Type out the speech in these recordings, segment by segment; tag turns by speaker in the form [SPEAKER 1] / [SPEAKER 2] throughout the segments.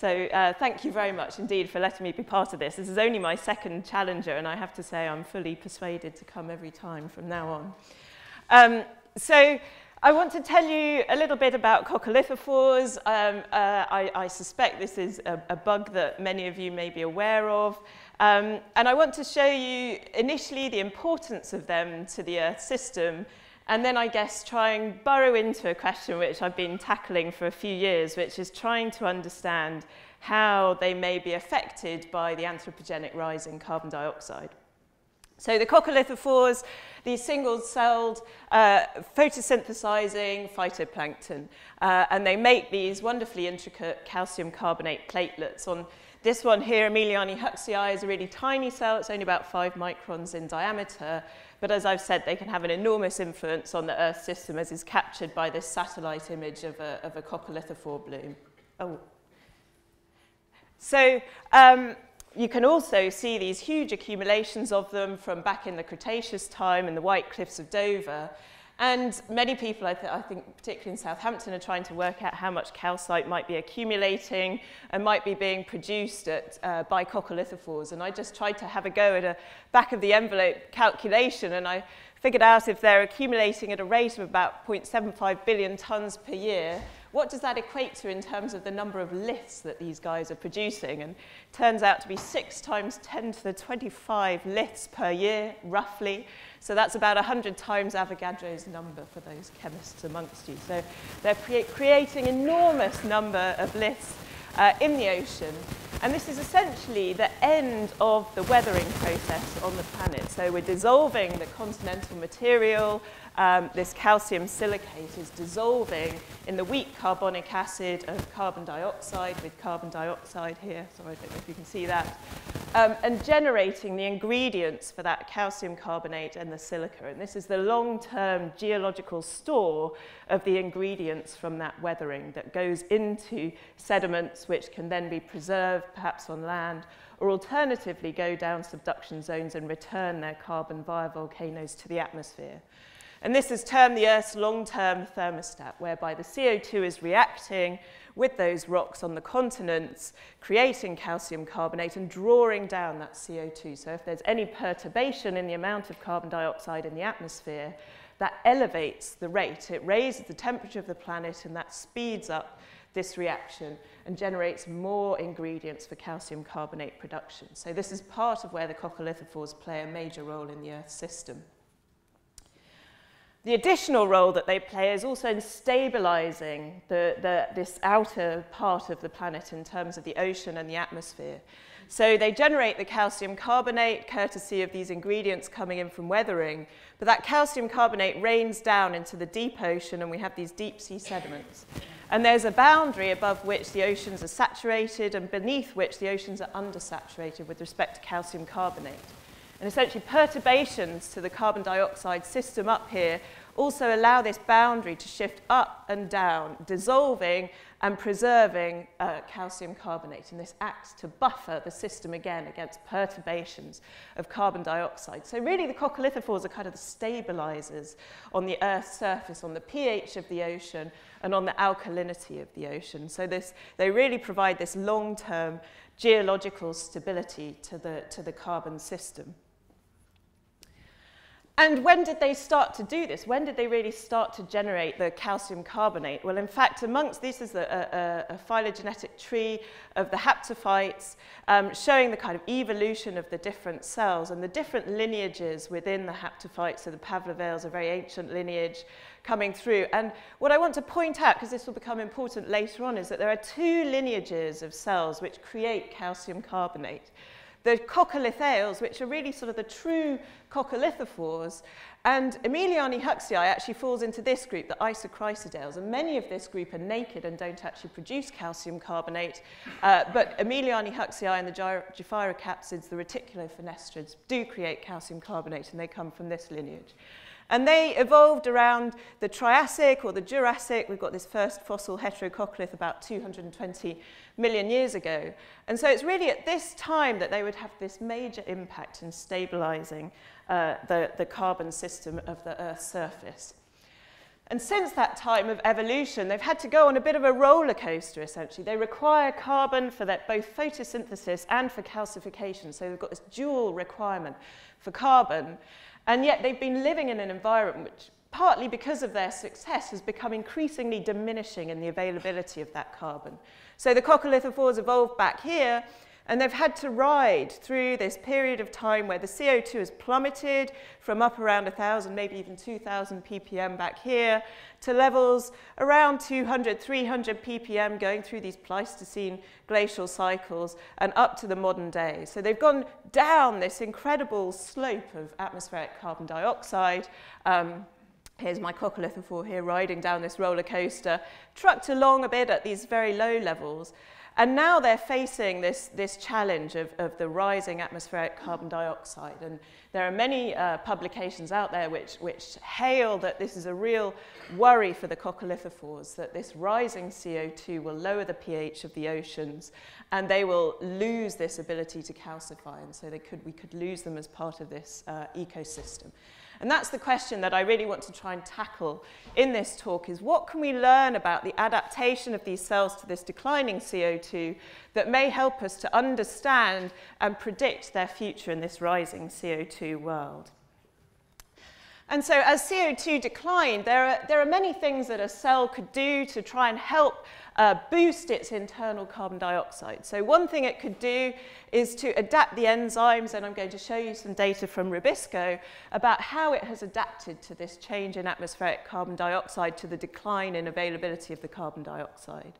[SPEAKER 1] So uh, thank you very much indeed for letting me be part of this. This is only my second challenger, and I have to say I'm fully persuaded to come every time from now on. Um, so I want to tell you a little bit about coccolithophores. Um, uh, I, I suspect this is a, a bug that many of you may be aware of. Um, and I want to show you initially the importance of them to the Earth system, and then I guess try and burrow into a question which I've been tackling for a few years, which is trying to understand how they may be affected by the anthropogenic rise in carbon dioxide. So the coccolithophores, these single-celled uh, photosynthesizing phytoplankton, uh, and they make these wonderfully intricate calcium carbonate platelets. On this one here, Emiliania huxleyi is a really tiny cell. It's only about five microns in diameter. But as I've said, they can have an enormous influence on the Earth system, as is captured by this satellite image of a, of a coccolithophore bloom. Oh. So um, you can also see these huge accumulations of them from back in the Cretaceous time in the White Cliffs of Dover. And many people, I, th I, think, particularly in Southampton, are trying to work out how much calcite might be accumulating and might be being produced at, uh, by coccolithophores. And I just tried to have a go at a back of the envelope calculation, and I figured out if they're accumulating at a rate of about 0.75 billion tons per year, what does that equate to in terms of the number of liths that these guys are producing? And turns out to be 6 times 10 to the 25 liths per year, roughly. So that's about 100 times Avogadro's number for those chemists amongst you. So they're creating enormous number of liths uh, in the ocean. And this is essentially the end of the weathering process on the planet. So we're dissolving the continental material, um, this calcium silicate is dissolving in the weak carbonic acid of carbon dioxide with carbon dioxide here, sorry, I don't know if you can see that, um, and generating the ingredients for that calcium carbonate and the silica. And this is the long-term geological store of the ingredients from that weathering that goes into sediments which can then be preserved perhaps on land or alternatively go down subduction zones and return their carbon via volcanoes to the atmosphere. And this is termed the Earth's long-term thermostat, whereby the CO2 is reacting with those rocks on the continents, creating calcium carbonate and drawing down that CO2. So if there's any perturbation in the amount of carbon dioxide in the atmosphere, that elevates the rate. It raises the temperature of the planet and that speeds up this reaction and generates more ingredients for calcium carbonate production. So this is part of where the coccolithophores play a major role in the Earth system. The additional role that they play is also in stabilizing the, the, this outer part of the planet in terms of the ocean and the atmosphere. So they generate the calcium carbonate courtesy of these ingredients coming in from weathering, but that calcium carbonate rains down into the deep ocean and we have these deep sea sediments. And there's a boundary above which the oceans are saturated and beneath which the oceans are undersaturated with respect to calcium carbonate. And essentially perturbations to the carbon dioxide system up here also allow this boundary to shift up and down, dissolving and preserving uh, calcium carbonate. And this acts to buffer the system again against perturbations of carbon dioxide. So really the coccolithophores are kind of the stabilizers on the Earth's surface, on the pH of the ocean and on the alkalinity of the ocean. So this, they really provide this long-term geological stability to the, to the carbon system. And when did they start to do this? When did they really start to generate the calcium carbonate? Well, in fact, amongst this is a, a, a phylogenetic tree of the haptophytes um, showing the kind of evolution of the different cells and the different lineages within the haptophytes. So the Pavlovales, a very ancient lineage coming through. And what I want to point out, because this will become important later on, is that there are two lineages of cells which create calcium carbonate. The coccolithophores, which are really sort of the true coccolithophores, and Emiliania huxleyi actually falls into this group, the isochrysidales, and many of this group are naked and don't actually produce calcium carbonate, uh, but Emiliania huxleyi and the Gephyrocapsids, the reticulofenestrids, do create calcium carbonate, and they come from this lineage. And they evolved around the Triassic or the Jurassic. We've got this first fossil heterococcolith about 220 million years ago. And so it's really at this time that they would have this major impact in stabilizing uh, the, the carbon system of the Earth's surface. And since that time of evolution, they've had to go on a bit of a roller coaster, essentially. They require carbon for that, both photosynthesis and for calcification. So they've got this dual requirement for carbon. And yet they've been living in an environment which, partly because of their success, has become increasingly diminishing in the availability of that carbon. So the coccolithophores evolved back here, and they've had to ride through this period of time where the CO2 has plummeted from up around 1,000, maybe even 2,000 ppm back here, to levels around 200, 300 ppm going through these Pleistocene glacial cycles and up to the modern day. So they've gone down this incredible slope of atmospheric carbon dioxide. Um, Here's my coccolithophore here riding down this roller coaster, trucked along a bit at these very low levels. And now they're facing this, this challenge of, of the rising atmospheric carbon dioxide. And there are many uh, publications out there which, which hail that this is a real worry for the coccolithophores, that this rising CO2 will lower the pH of the oceans and they will lose this ability to calcify. And so they could, we could lose them as part of this uh, ecosystem. And that's the question that I really want to try and tackle in this talk is what can we learn about the adaptation of these cells to this declining CO2 that may help us to understand and predict their future in this rising CO2 world. And so as CO2 declined, there are, there are many things that a cell could do to try and help uh, boost its internal carbon dioxide. So one thing it could do is to adapt the enzymes, and I'm going to show you some data from Rubisco about how it has adapted to this change in atmospheric carbon dioxide to the decline in availability of the carbon dioxide.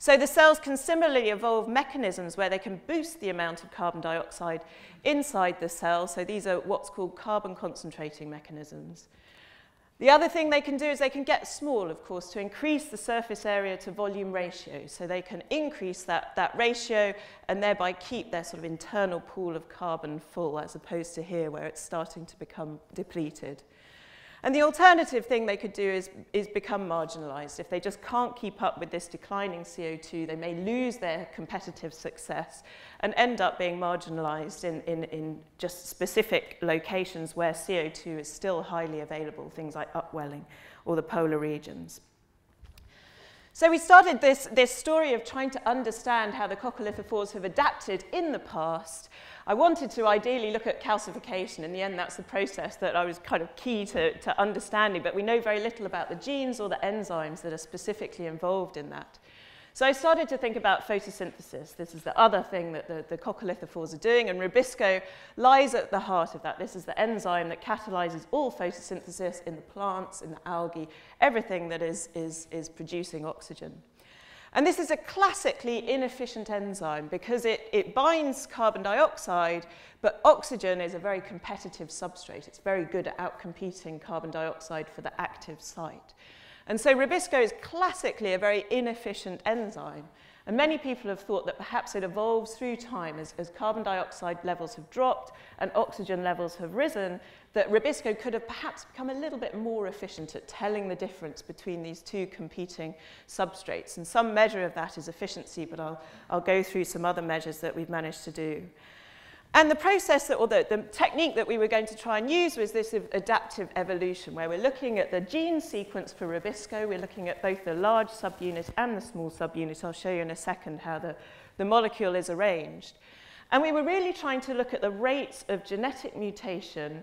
[SPEAKER 1] So the cells can similarly evolve mechanisms where they can boost the amount of carbon dioxide inside the cell. So these are what's called carbon concentrating mechanisms. The other thing they can do is they can get small, of course, to increase the surface area to volume ratio. So they can increase that, that ratio and thereby keep their sort of internal pool of carbon full as opposed to here where it's starting to become depleted. And the alternative thing they could do is, is become marginalized. If they just can't keep up with this declining CO2, they may lose their competitive success and end up being marginalized in, in, in just specific locations where CO2 is still highly available, things like upwelling or the polar regions. So we started this, this story of trying to understand how the coccolithophores have adapted in the past I wanted to ideally look at calcification. In the end, that's the process that I was kind of key to, to understanding, but we know very little about the genes or the enzymes that are specifically involved in that. So I started to think about photosynthesis. This is the other thing that the, the coccolithophores are doing, and Rubisco lies at the heart of that. This is the enzyme that catalyzes all photosynthesis in the plants, in the algae, everything that is, is, is producing oxygen. And this is a classically inefficient enzyme because it, it binds carbon dioxide, but oxygen is a very competitive substrate. It's very good at outcompeting carbon dioxide for the active site. And so Rubisco is classically a very inefficient enzyme. And many people have thought that perhaps it evolves through time as, as carbon dioxide levels have dropped and oxygen levels have risen, that Rubisco could have perhaps become a little bit more efficient at telling the difference between these two competing substrates. And some measure of that is efficiency, but I'll, I'll go through some other measures that we've managed to do. And the process, that, or the, the technique that we were going to try and use was this adaptive evolution, where we're looking at the gene sequence for Rubisco. We're looking at both the large subunit and the small subunit. I'll show you in a second how the, the molecule is arranged. And we were really trying to look at the rates of genetic mutation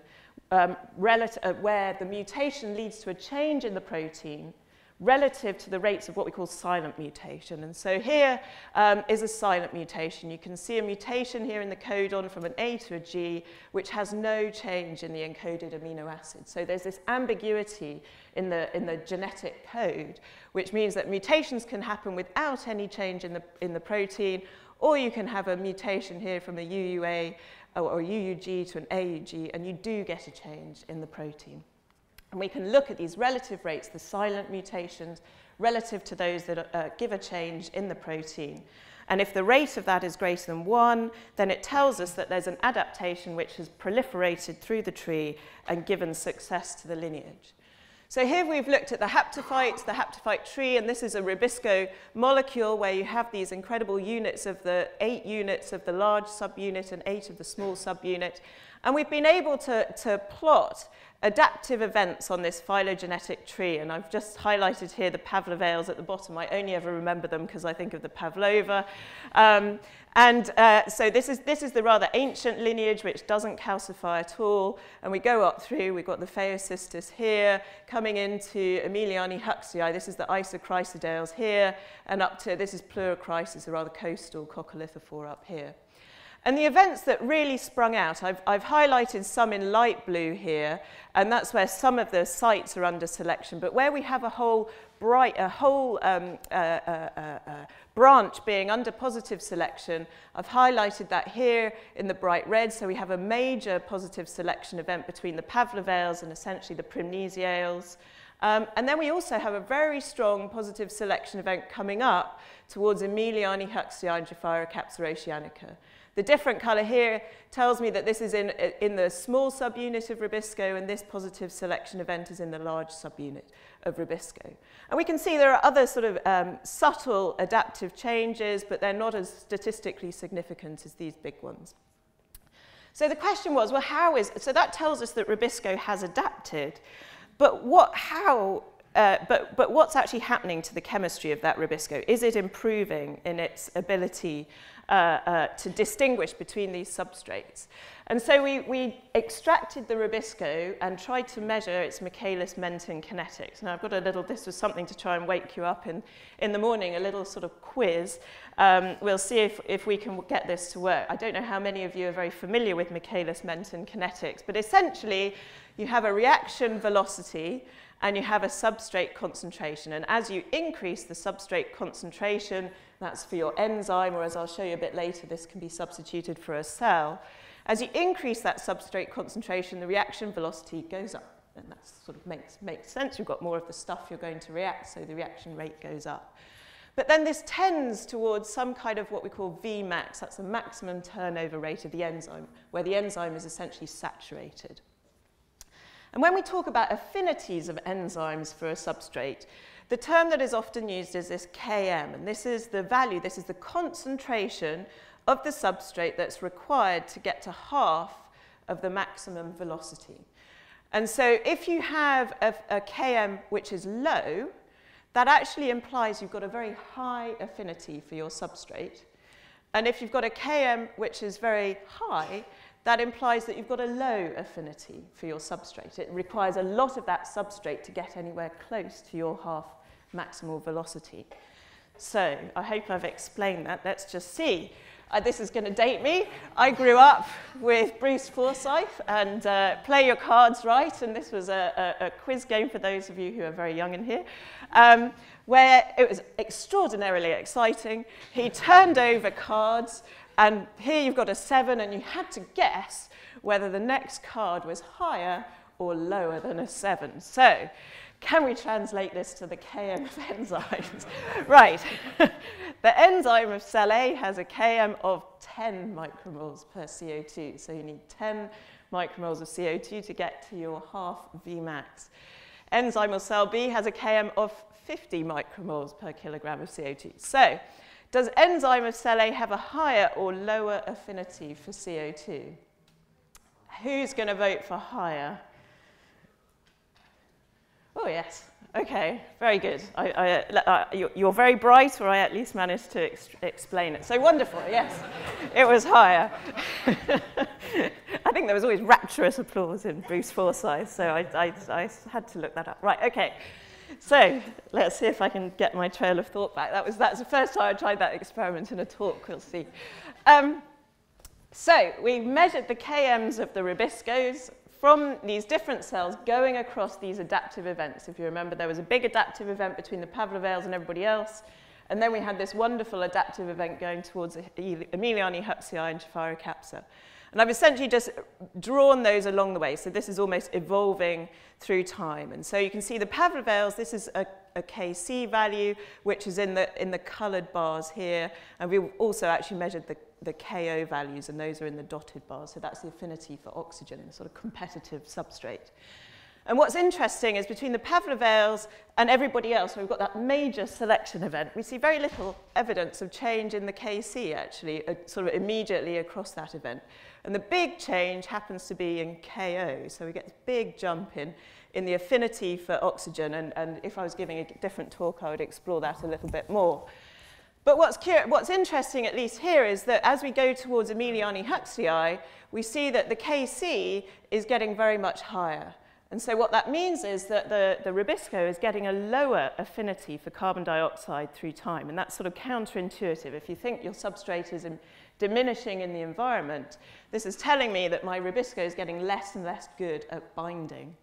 [SPEAKER 1] um, relative, uh, where the mutation leads to a change in the protein relative to the rates of what we call silent mutation. And so here um, is a silent mutation. You can see a mutation here in the codon from an A to a G, which has no change in the encoded amino acid. So there's this ambiguity in the, in the genetic code, which means that mutations can happen without any change in the, in the protein, or you can have a mutation here from a UUA or UUG to an AUG, and you do get a change in the protein. And we can look at these relative rates, the silent mutations, relative to those that uh, give a change in the protein. And if the rate of that is greater than 1, then it tells us that there's an adaptation which has proliferated through the tree and given success to the lineage. So here we've looked at the haptophyte, the haptophyte tree, and this is a Rubisco molecule where you have these incredible units of the eight units of the large subunit and eight of the small subunit. And we've been able to, to plot adaptive events on this phylogenetic tree, and I've just highlighted here the Pavlovales at the bottom. I only ever remember them because I think of the Pavlova. Um, and uh, so this is, this is the rather ancient lineage which doesn't calcify at all. And we go up through, we've got the Phaeocystis here, coming into Emiliania huxleyi. This is the Isochrysidales here, and up to, this is Pleurochrysis, a rather coastal coccolithophore up here. And the events that really sprung out, I've, I've highlighted some in light blue here, and that's where some of the sites are under selection. But where we have a whole bright, a whole um, uh, uh, uh, branch being under positive selection, I've highlighted that here in the bright red. So we have a major positive selection event between the Pavlovales and essentially the Prymnesiales. Um, and then we also have a very strong positive selection event coming up towards Emiliania huxleyi and Japhyra oceanica. The different colour here tells me that this is in, in the small subunit of Rubisco and this positive selection event is in the large subunit of Rubisco. And we can see there are other sort of um, subtle adaptive changes, but they're not as statistically significant as these big ones. So the question was, well, how is, so that tells us that Rubisco has adapted, but what, how, uh, but, but what's actually happening to the chemistry of that Rubisco? Is it improving in its ability uh, uh, to distinguish between these substrates. And so we, we extracted the Rubisco and tried to measure its Michaelis-Menten kinetics. Now I've got a little, this was something to try and wake you up in, in the morning, a little sort of quiz. Um, we'll see if, if we can get this to work. I don't know how many of you are very familiar with Michaelis-Menten kinetics, but essentially you have a reaction velocity and you have a substrate concentration. And as you increase the substrate concentration, that's for your enzyme, or as I'll show you a bit later, this can be substituted for a cell. As you increase that substrate concentration, the reaction velocity goes up. And that sort of makes, makes sense. You've got more of the stuff you're going to react, so the reaction rate goes up. But then this tends towards some kind of what we call Vmax. That's the maximum turnover rate of the enzyme, where the enzyme is essentially saturated. And when we talk about affinities of enzymes for a substrate, the term that is often used is this Km, and this is the value, this is the concentration of the substrate that's required to get to half of the maximum velocity. And so if you have a, a Km which is low, that actually implies you've got a very high affinity for your substrate. And if you've got a Km which is very high, that implies that you've got a low affinity for your substrate. It requires a lot of that substrate to get anywhere close to your half maximal velocity. So I hope I've explained that. Let's just see. Uh, this is going to date me. I grew up with Bruce Forsyth and uh, Play Your Cards Right, and this was a, a, a, quiz game for those of you who are very young in here, um, where it was extraordinarily exciting. He turned over cards and here you've got a 7, and you had to guess whether the next card was higher or lower than a 7. So, can we translate this to the Km of enzymes? right. the enzyme of cell A has a Km of 10 micromoles per CO2. So you need 10 micromoles of CO2 to get to your half Vmax. Enzyme of cell B has a Km of 50 micromoles per kilogram of CO2. So does enzyme of cell A have a higher or lower affinity for CO2? Who's going to vote for higher? Oh, yes. Okay, very good. I, I, uh, you're very bright, or I at least managed to ex explain it. So wonderful, yes. it was higher. I think there was always rapturous applause in Bruce Forsyth, so I, I, I had to look that up. Right, okay. So let's see if I can get my trail of thought back. That was that's the first time I tried that experiment in a talk. We'll see. Um, so we measured the KMs of the rubiscos from these different cells going across these adaptive events. If you remember, there was a big adaptive event between the Pavlovales and everybody else. And then we had this wonderful adaptive event going towards Emiliania huxleyi and Japhyra and I've essentially just drawn those along the way. So this is almost evolving through time. And so you can see the Pavlovales, this is a, a KC value, which is in the, in the colored bars here. And we've also actually measured the, the KO values, and those are in the dotted bars. So that's the affinity for oxygen, the sort of competitive substrate. And what's interesting is between the Pavlovales and everybody else, we've got that major selection event, we see very little evidence of change in the KC actually, uh, sort of immediately across that event. And the big change happens to be in KO, so we get this big jump in, in the affinity for oxygen, and, and if I was giving a different talk, I would explore that a little bit more. But what's, what's interesting, at least here, is that as we go towards Emiliania huxleyi, we see that the KC is getting very much higher. And so what that means is that the, the Rubisco is getting a lower affinity for carbon dioxide through time. And that's sort of counterintuitive. If you think your substrate is in, diminishing in the environment, this is telling me that my Rubisco is getting less and less good at binding.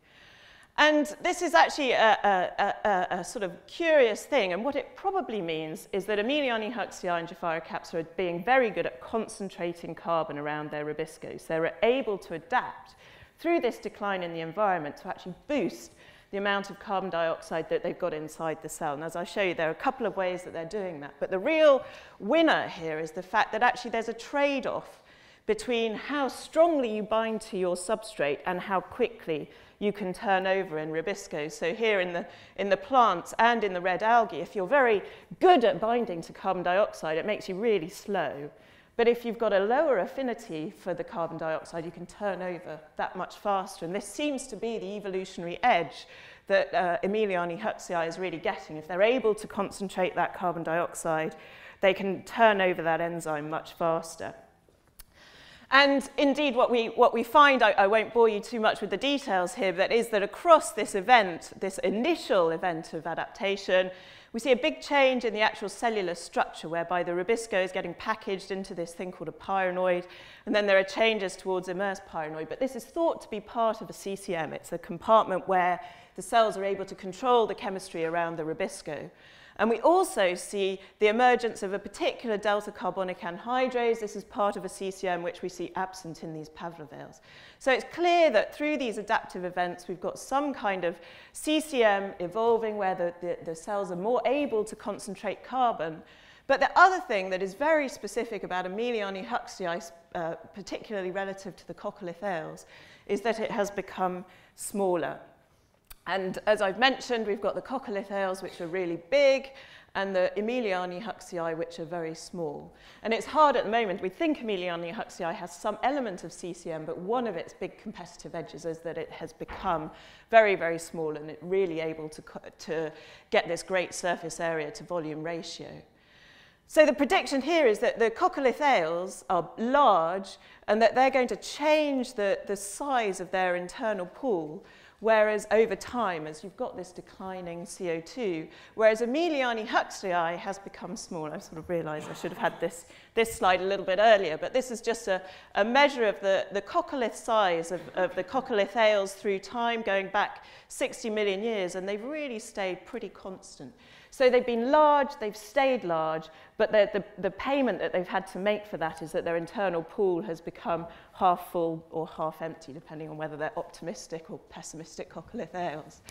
[SPEAKER 1] And this is actually a, a, a, a, sort of curious thing, and what it probably means is that Emiliania huxleyi and Gephyrocapsa are being very good at concentrating carbon around their Rubiscos. They're able to adapt through this decline in the environment to actually boost the amount of carbon dioxide that they've got inside the cell. And as I show you, there are a couple of ways that they're doing that. But the real winner here is the fact that actually there's a trade-off between how strongly you bind to your substrate and how quickly you can turn over in Rubisco. So here in the, in the plants and in the red algae, if you're very good at binding to carbon dioxide, it makes you really slow. But if you've got a lower affinity for the carbon dioxide, you can turn over that much faster. And this seems to be the evolutionary edge that uh, Emiliania huxleyi is really getting. If they're able to concentrate that carbon dioxide, they can turn over that enzyme much faster. And indeed, what we, what we find, I, I won't bore you too much with the details here, but is that across this event, this initial event of adaptation, we see a big change in the actual cellular structure whereby the rubisco is getting packaged into this thing called a pyrenoid, and then there are changes towards immersed pyrenoid. But this is thought to be part of a CCM. It's a compartment where the cells are able to control the chemistry around the rubisco. And we also see the emergence of a particular delta carbonic anhydrase. This is part of a CCM which we see absent in these Pavlovales. So it's clear that through these adaptive events, we've got some kind of CCM evolving where the, the, the cells are more able to concentrate carbon. But the other thing that is very specific about Emiliania huxleyi, uh, particularly relative to the coccolithales, is that it has become smaller. And as I've mentioned, we've got the coccolithales, which are really big, and the Emiliania huxleyi, which are very small. And it's hard at the moment. We think Emiliania huxleyi has some element of CCM, but one of its big competitive edges is that it has become very, very small and it really able to, to get this great surface area to volume ratio. So the prediction here is that the coccolithales are large and that they're going to change the, the size of their internal pool whereas over time, as you've got this declining CO2, whereas Emiliania huxleyi has become small. I sort of realized I should have had this, this slide a little bit earlier, but this is just a, a measure of the, the coccolith size of, of the coccolithales through time going back 60 million years, and they've really stayed pretty constant. So they've been large, they've stayed large, but the, the, payment that they've had to make for that is that their internal pool has become half full or half empty, depending on whether they're optimistic or pessimistic coccolithales.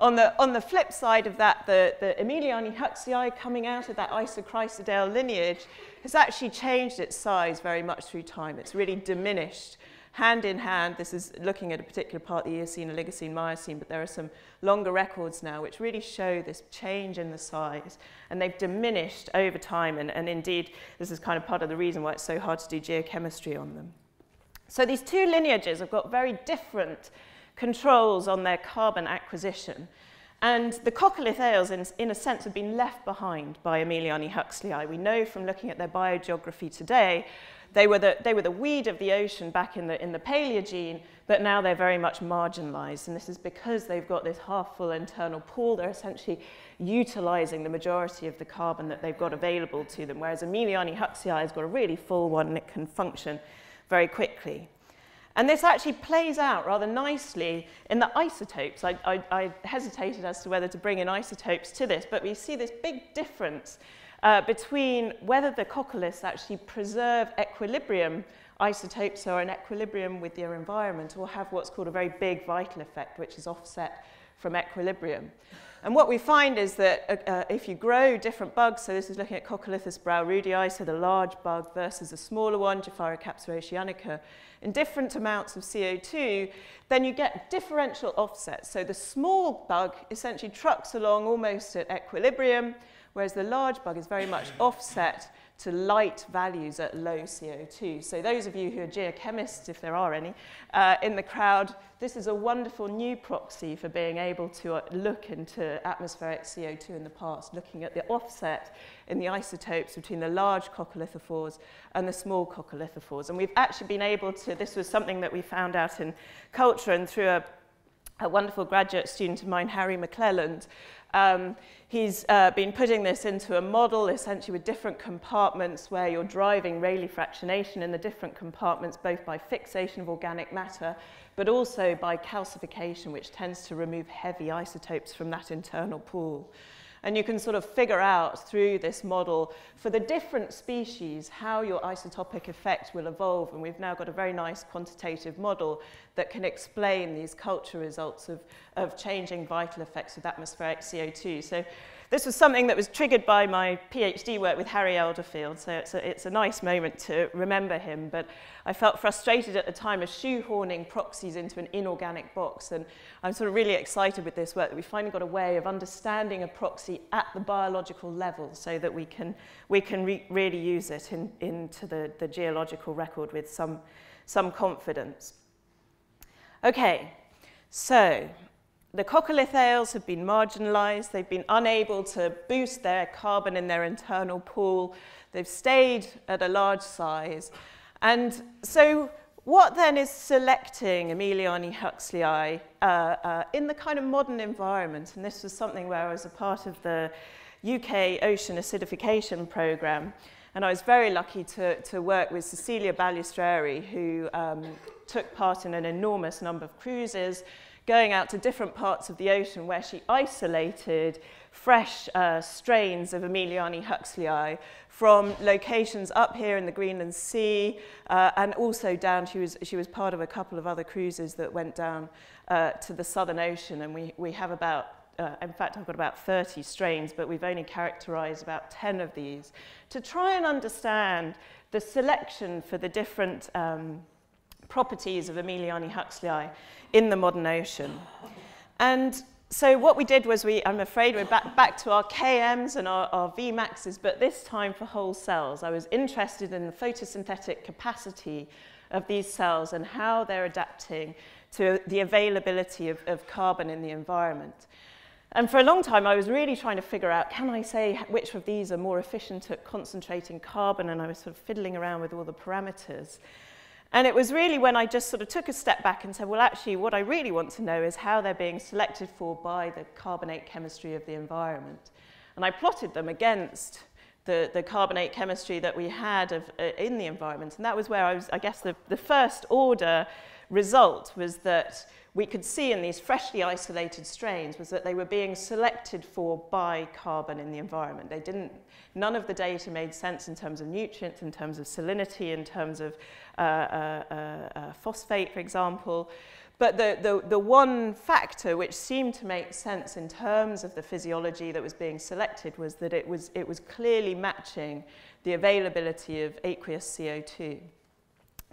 [SPEAKER 1] On the, on the flip side of that, the, the Emiliania huxleyi coming out of that Isochrysidale lineage has actually changed its size very much through time. It's really diminished hand in hand, this is looking at a particular part, the Eocene, Oligocene, Miocene, but there are some longer records now which really show this change in the size. And they've diminished over time, and, and indeed, this is kind of part of the reason why it's so hard to do geochemistry on them. So these two lineages have got very different controls on their carbon acquisition. And the coccolithales, in, in a sense, have been left behind by Emiliania huxleyi. We know from looking at their biogeography today they were, the, they were the weed of the ocean back in the, in the Paleogene, but now they're very much marginalized. And this is because they've got this half-full internal pool. They're essentially utilizing the majority of the carbon that they've got available to them, whereas Emiliania huxleyi has got a really full one and it can function very quickly. And this actually plays out rather nicely in the isotopes. I, I, I hesitated as to whether to bring in isotopes to this, but we see this big difference uh, between whether the coccoliths actually preserve equilibrium isotopes are in equilibrium with their environment or have what's called a very big vital effect, which is offset from equilibrium. And what we find is that uh, uh, if you grow different bugs, so this is looking at Coccolithus braarudii, so the large bug versus a smaller one, Gephyrocapsa oceanica, in different amounts of CO2, then you get differential offsets. So the small bug essentially trucks along almost at equilibrium, whereas the large bug is very much offset to light values at low CO2. So those of you who are geochemists, if there are any, uh, in the crowd, this is a wonderful new proxy for being able to uh, look into atmospheric CO2 in the past, looking at the offset in the isotopes between the large coccolithophores and the small coccolithophores. And we've actually been able to, this was something that we found out in culture and through a a wonderful graduate student of mine, Harry McClelland, um, he's uh, been putting this into a model essentially with different compartments where you're driving Rayleigh fractionation in the different compartments both by fixation of organic matter but also by calcification which tends to remove heavy isotopes from that internal pool. And you can sort of figure out through this model for the different species how your isotopic effect will evolve. And we've now got a very nice quantitative model that can explain these culture results of, of changing vital effects with atmospheric CO2. So this was something that was triggered by my PhD work with Harry Elderfield, so it's a, it's a nice moment to remember him. But I felt frustrated at the time of shoehorning proxies into an inorganic box, and I'm sort of really excited with this work that we finally got a way of understanding a proxy at the biological level so that we can, we can re really use it in, into the, the geological record with some, some confidence. Okay, so the coccolithales have been marginalized, they've been unable to boost their carbon in their internal pool, they've stayed at a large size. And so what then is selecting Emiliania huxleyi uh, uh, in the kind of modern environment? And this was something where I was a part of the UK ocean acidification program. And I was very lucky to, to work with Cecilia Balestreri, who um, took part in an enormous number of cruises, going out to different parts of the ocean where she isolated fresh uh, strains of Emiliania huxleyi from locations up here in the Greenland Sea uh, and also down, she was, she was part of a couple of other cruises that went down uh, to the Southern Ocean and we, we have about uh, in fact, I've got about 30 strains, but we've only characterized about 10 of these. To try and understand the selection for the different um, properties of Emiliania huxleyi in the modern ocean. And so what we did was we, I'm afraid we're back, back to our KMs and our, our Vmaxes, but this time for whole cells. I was interested in the photosynthetic capacity of these cells and how they're adapting to the availability of, of carbon in the environment. And for a long time, I was really trying to figure out, can I say which of these are more efficient at concentrating carbon? And I was sort of fiddling around with all the parameters. And it was really when I just sort of took a step back and said, well, actually, what I really want to know is how they're being selected for by the carbonate chemistry of the environment. And I plotted them against the, the carbonate chemistry that we had of, uh, in the environment. And that was where I was, I guess, the, the first order result was that we could see in these freshly isolated strains was that they were being selected for by carbon in the environment. They didn't, none of the data made sense in terms of nutrients, in terms of salinity, in terms of uh, uh, uh, uh, phosphate, for example. But the, the, the one factor which seemed to make sense in terms of the physiology that was being selected was that it was, it was clearly matching the availability of aqueous CO2.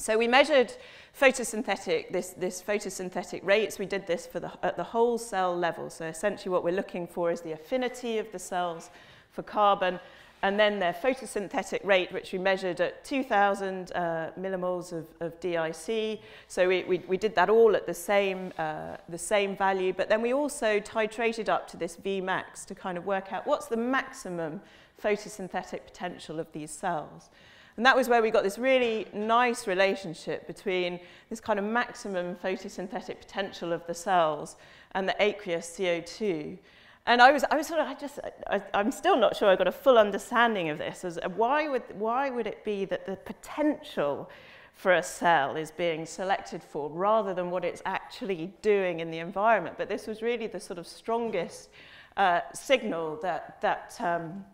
[SPEAKER 1] So we measured photosynthetic, this, this photosynthetic rates. We did this for the, at the whole cell level. So essentially what we're looking for is the affinity of the cells for carbon and then their photosynthetic rate, which we measured at 2,000 uh, millimoles of, of DIC. So we, we, we did that all at the same, uh, the same value, but then we also titrated up to this Vmax to kind of work out what's the maximum photosynthetic potential of these cells. And that was where we got this really nice relationship between this kind of maximum photosynthetic potential of the cells and the aqueous CO2. And I was, I was sort of, I just, I, I'm still not sure I got a full understanding of this. As why, would, why would it be that the potential for a cell is being selected for rather than what it's actually doing in the environment? But this was really the sort of strongest uh, signal that, that, um,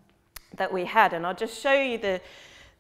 [SPEAKER 1] that we had. And I'll just show you the,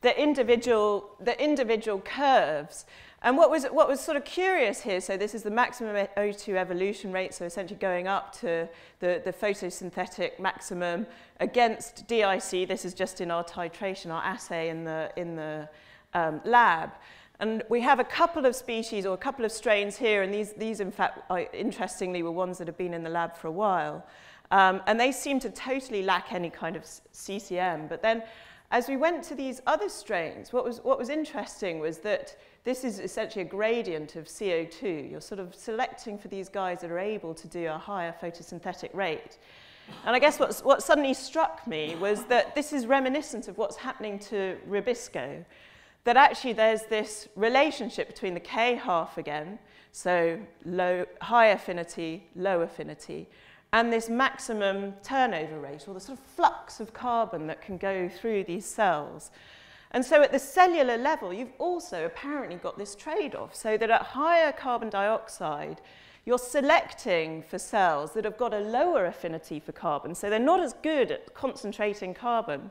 [SPEAKER 1] the individual, the individual curves. And what was, what was sort of curious here, so this is the maximum O2 evolution rate, so essentially going up to the, the photosynthetic maximum against DIC. This is just in our titration, our assay in the, in the um, lab. And we have a couple of species or a couple of strains here, and these, these in fact, interestingly, were ones that have been in the lab for a while. Um, and they seem to totally lack any kind of CCM. But then as we went to these other strains, what was, what was interesting was that this is essentially a gradient of CO2. You're sort of selecting for these guys that are able to do a higher photosynthetic rate. And I guess what's, what suddenly struck me was that this is reminiscent of what's happening to Rubisco, that actually there's this relationship between the K half again, so low, high affinity, low affinity, and this maximum turnover rate, or the sort of flux of carbon that can go through these cells. And so at the cellular level, you've also apparently got this trade-off, so that at higher carbon dioxide, you're selecting for cells that have got a lower affinity for carbon, so they're not as good at concentrating carbon,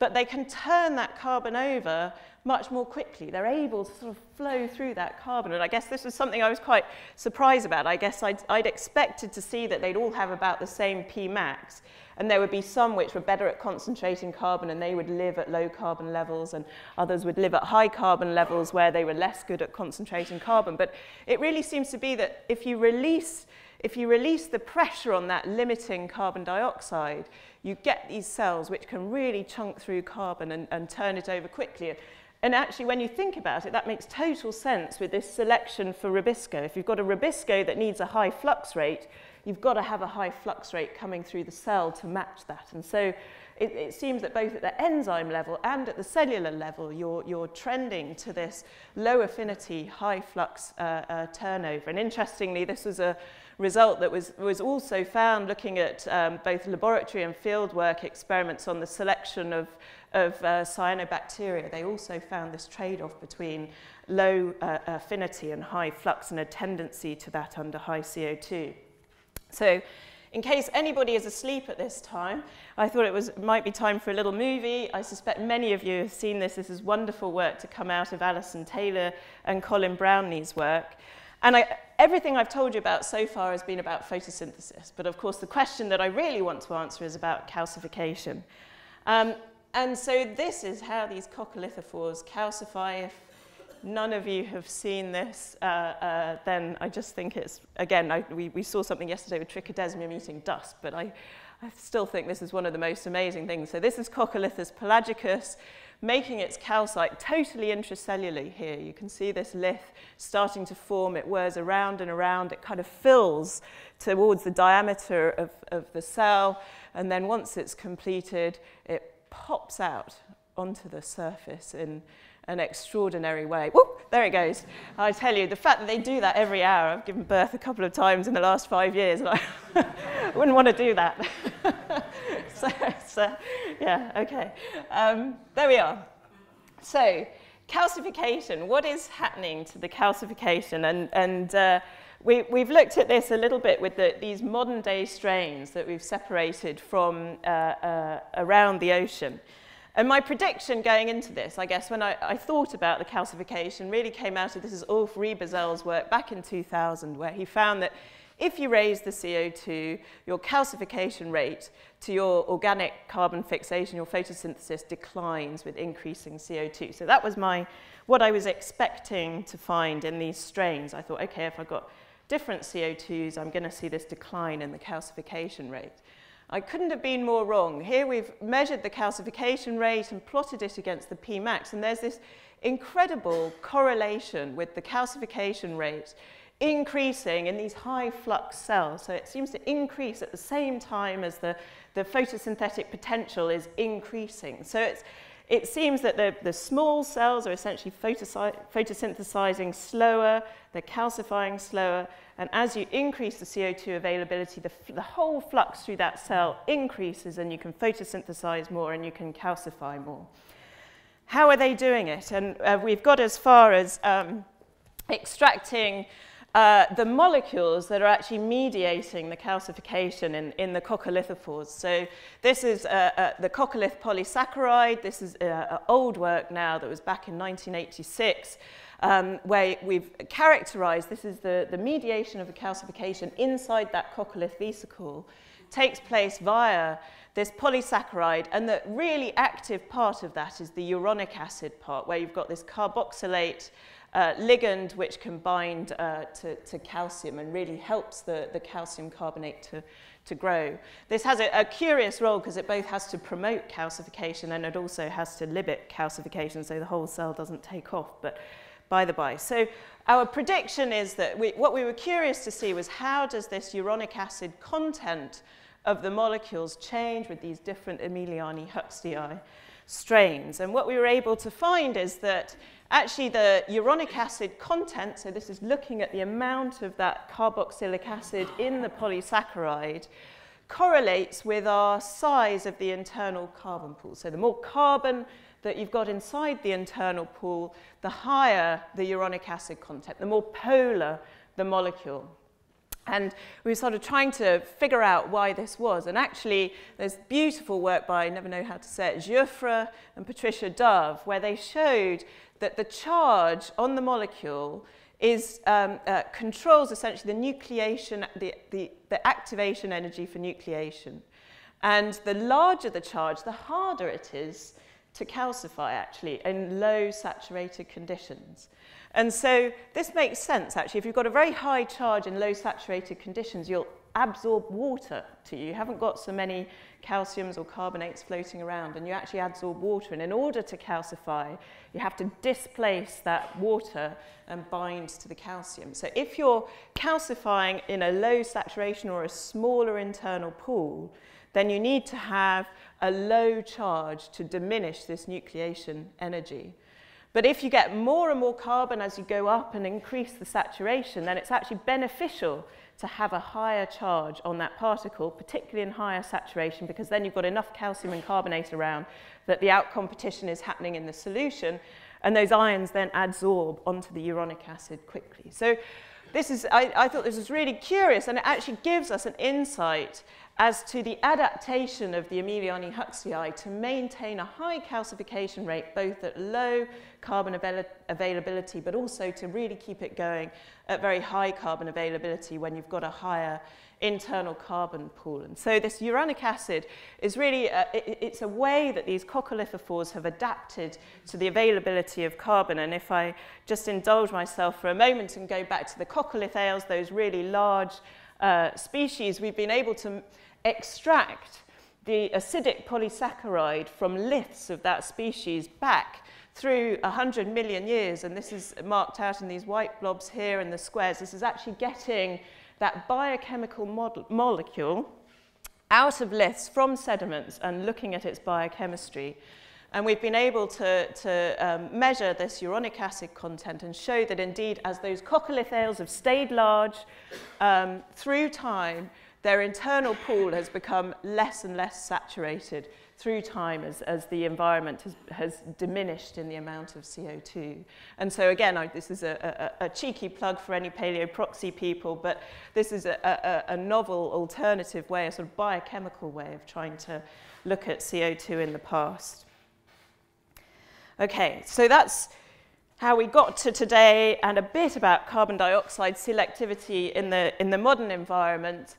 [SPEAKER 1] but they can turn that carbon over much more quickly. They're able to sort of flow through that carbon. And I guess this was something I was quite surprised about. I guess I'd, I'd expected to see that they'd all have about the same P max. And there would be some which were better at concentrating carbon and they would live at low carbon levels and others would live at high carbon levels where they were less good at concentrating carbon. But it really seems to be that if you release if you release the pressure on that limiting carbon dioxide, you get these cells which can really chunk through carbon and, and turn it over quickly. And actually, when you think about it, that makes total sense with this selection for Rubisco. If you've got a Rubisco that needs a high flux rate, you've got to have a high flux rate coming through the cell to match that. And so it, it seems that both at the enzyme level and at the cellular level, you're, you're trending to this low affinity, high flux uh, uh, turnover. And interestingly, this was a result that was, was also found looking at um, both laboratory and field work experiments on the selection of of uh, cyanobacteria, they also found this trade-off between low uh, affinity and high flux and a tendency to that under high CO2. So in case anybody is asleep at this time, I thought it was, might be time for a little movie. I suspect many of you have seen this. This is wonderful work to come out of Alison Taylor and Colin Brownlee's work. And I, everything I've told you about so far has been about photosynthesis. But of course, the question that I really want to answer is about calcification. Um, and so this is how these coccolithophores calcify. If none of you have seen this, uh, uh, then I just think it's, again, I, we, we saw something yesterday with Trichodesmium eating dust, but I, I still think this is one of the most amazing things. So this is Coccolithus pelagicus, making its calcite totally intracellularly here. You can see this lith starting to form. It whirs around and around. It kind of fills towards the diameter of, of the cell. And then once it's completed, it pops out onto the surface in an extraordinary way. Whoop, there it goes. I tell you, the fact that they do that every hour, I've given birth a couple of times in the last five years, and I wouldn't want to do that. so, so, yeah, okay. Um, there we are. So, calcification, what is happening to the calcification? And, and uh, we, we've looked at this a little bit with the, these modern day strains that we've separated from uh, uh, around the ocean. And my prediction going into this, I guess, when I, I thought about the calcification, really came out of this is Ulf Riebesell's work back in 2000, where he found that if you raise the CO2, your calcification rate to your organic carbon fixation, your photosynthesis declines with increasing CO2. So that was my, what I was expecting to find in these strains. I thought, okay, if I've got different CO2s, I'm going to see this decline in the calcification rate. I couldn't have been more wrong. Here we've measured the calcification rate and plotted it against the Pmax, and there's this incredible correlation with the calcification rate increasing in these high flux cells. So it seems to increase at the same time as the, the photosynthetic potential is increasing. So it's, it seems that the, the small cells are essentially photosynthesizing slower, they're calcifying slower, and as you increase the CO2 availability, the, the whole flux through that cell increases and you can photosynthesize more and you can calcify more. How are they doing it? And uh, we've got as far as um, extracting uh, the molecules that are actually mediating the calcification in, in the coccolithophores. So this is uh, uh, the coccolith polysaccharide. This is uh, old work now that was back in 1986, um, where we've characterized, this is the, the mediation of the calcification inside that coccolith vesicle, takes place via this polysaccharide, and the really active part of that is the uronic acid part, where you've got this carboxylate uh, ligand which can bind uh, to, to calcium and really helps the, the calcium carbonate to, to grow. This has a, a curious role because it both has to promote calcification and it also has to limit calcification so the whole cell doesn't take off. But by the by. So our prediction is that we, what we were curious to see was how does this uronic acid content of the molecules change with these different Emiliania huxleyi strains. And what we were able to find is that Actually, the uronic acid content, so this is looking at the amount of that carboxylic acid in the polysaccharide, correlates with our size of the internal carbon pool. So the more carbon that you've got inside the internal pool, the higher the uronic acid content, the more polar the molecule. And we were sort of trying to figure out why this was. And actually, there's beautiful work by, I never know how to say it, Giuffre and Patricia Dove, where they showed that the charge on the molecule is, um, uh, controls essentially the nucleation, the, the, the activation energy for nucleation. And the larger the charge, the harder it is to calcify actually in low saturated conditions. And so this makes sense actually. If you've got a very high charge in low saturated conditions, you'll absorb water to you. You haven't got so many calciums or carbonates floating around and you actually absorb water. And in order to calcify, you have to displace that water and bind to the calcium. So if you're calcifying in a low saturation or a smaller internal pool, then you need to have a low charge to diminish this nucleation energy. But if you get more and more carbon as you go up and increase the saturation, then it's actually beneficial to have a higher charge on that particle, particularly in higher saturation, because then you've got enough calcium and carbonate around that the out competition is happening in the solution, and those ions then adsorb onto the uronic acid quickly. So this is, I, I thought this was really curious, and it actually gives us an insight as to the adaptation of the Emiliania huxleyi to maintain a high calcification rate, both at low carbon avail availability, but also to really keep it going at very high carbon availability when you've got a higher internal carbon pool. And so this uronic acid is really, a, it, it's a way that these coccolithophores have adapted to the availability of carbon. And if I just indulge myself for a moment and go back to the coccolithales, those really large uh, species, we've been able to extract the acidic polysaccharide from liths of that species back through 100 million years, and this is marked out in these white blobs here in the squares, this is actually getting that biochemical molecule out of liths from sediments and looking at its biochemistry. And we've been able to, to um, measure this uronic acid content and show that indeed as those coccolithales have stayed large um, through time, their internal pool has become less and less saturated through time as, as the environment has, has diminished in the amount of CO2. And so again, I, this is a, a, a cheeky plug for any paleoproxy people, but this is a, a, a novel alternative way, a sort of biochemical way of trying to look at CO2 in the past. Okay, so that's how we got to today and a bit about carbon dioxide selectivity in the, in the modern environment.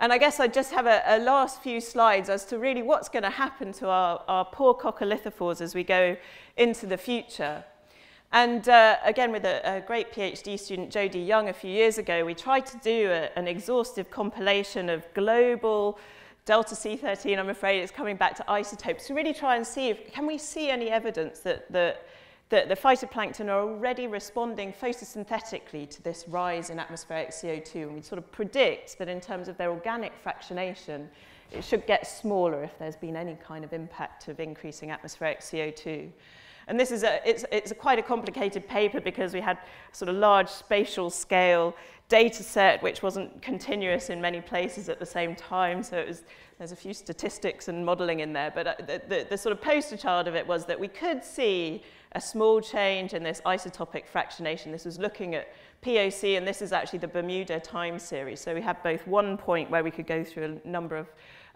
[SPEAKER 1] And I guess I just have a, a, last few slides as to really what's going to happen to our, our poor coccolithophores as we go into the future. And uh, again, with a, a, great PhD student, Jodi Young, a few years ago, we tried to do a, an exhaustive compilation of global delta C13, I'm afraid it's coming back to isotopes, to really try and see if, can we see any evidence that the that the phytoplankton are already responding photosynthetically to this rise in atmospheric CO2. And we sort of predict that in terms of their organic fractionation, it should get smaller if there's been any kind of impact of increasing atmospheric CO2. And this is a, it's, it's a quite a complicated paper because we had sort of large spatial scale data set which wasn't continuous in many places at the same time. So it was, there's a few statistics and modeling in there. But uh, the, the, the sort of poster child of it was that we could see a small change in this isotopic fractionation. This was looking at POC, and this is actually the Bermuda time series. So we had both one point where we could go through a number of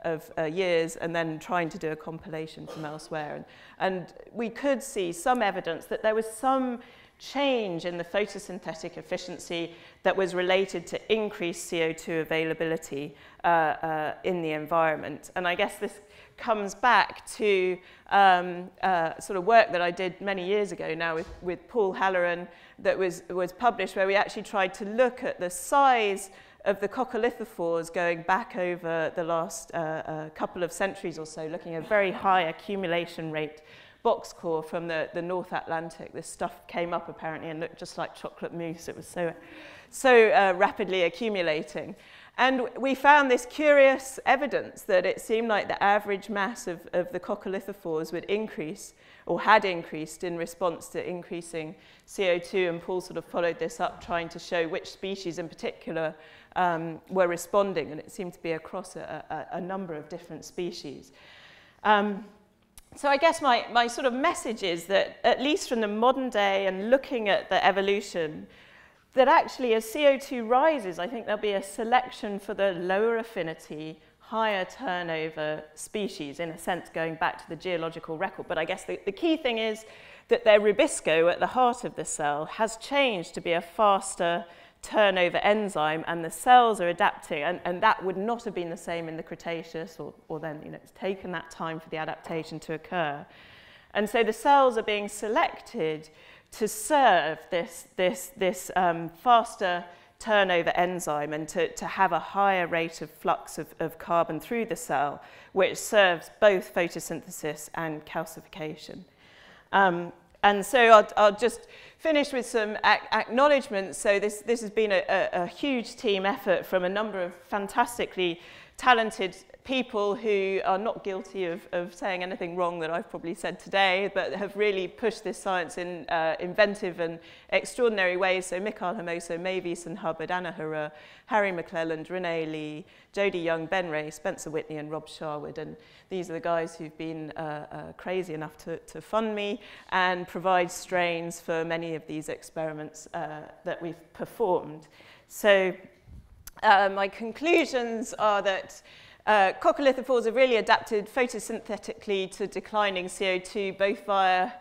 [SPEAKER 1] of uh, years and then trying to do a compilation from elsewhere. And, and we could see some evidence that there was some change in the photosynthetic efficiency that was related to increased CO2 availability uh, uh, in the environment. And I guess this comes back to um, uh, sort of work that I did many years ago now with, with Paul Halloran that was, was published where we actually tried to look at the size of the coccolithophores going back over the last uh, uh, couple of centuries or so, looking at very high accumulation rate box core from the, the North Atlantic. This stuff came up apparently and looked just like chocolate mousse. It was so, so uh, rapidly accumulating. And we found this curious evidence that it seemed like the average mass of, of the coccolithophores would increase or had increased in response to increasing CO2. And Paul sort of followed this up, trying to show which species in particular um, were responding. And it seemed to be across a, a, a number of different species. Um, so I guess my, my sort of message is that, at least from the modern day and looking at the evolution, that actually as CO2 rises, I think there'll be a selection for the lower affinity, higher turnover species, in a sense going back to the geological record. But I guess the, the key thing is that their rubisco at the heart of the cell has changed to be a faster turnover enzyme and the cells are adapting and, and that would not have been the same in the Cretaceous or, or then you know, it's taken that time for the adaptation to occur. And so the cells are being selected to serve this, this, this um, faster turnover enzyme and to, to have a higher rate of flux of, of carbon through the cell, which serves both photosynthesis and calcification. Um, and so I'll, I'll just finish with some acknowledgements. So this, this has been a, a, a huge team effort from a number of fantastically talented people who are not guilty of, of saying anything wrong that I've probably said today, but have really pushed this science in uh, inventive and extraordinary ways. So Mikael Hermoso, Mavis and Hubbard, Anna Hura, Harry McClelland, Renee Lee, Jodi Young, Ben Ray, Spencer Whitney and Rob Sharwood. And these are the guys who've been uh, uh, crazy enough to, to fund me and provide strains for many of these experiments uh, that we've performed. So uh, my conclusions are that uh, coccolithophores have really adapted photosynthetically to declining CO2, both via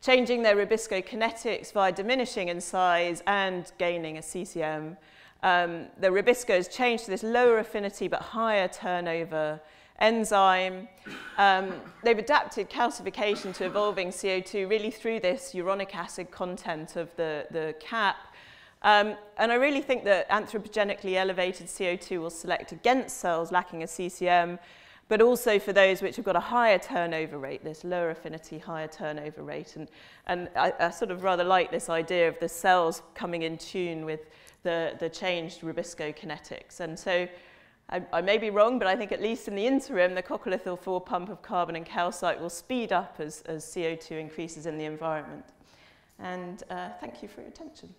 [SPEAKER 1] changing their rubisco-kinetics via diminishing in size and gaining a CCM. Um, the has changed to this lower affinity but higher turnover enzyme. Um, they've adapted calcification to evolving CO2 really through this uronic acid content of the, the cap Um, and I really think that anthropogenically elevated CO2 will select against cells lacking a CCM, but also for those which have got a higher turnover rate, this lower affinity, higher turnover rate. And, and I, I sort of rather like this idea of the cells coming in tune with the, the changed rubisco kinetics. And so I, I may be wrong, but I think at least in the interim, the coccolithophore pump of carbon and calcite will speed up as, as CO2 increases in the environment. And uh, thank you for your attention.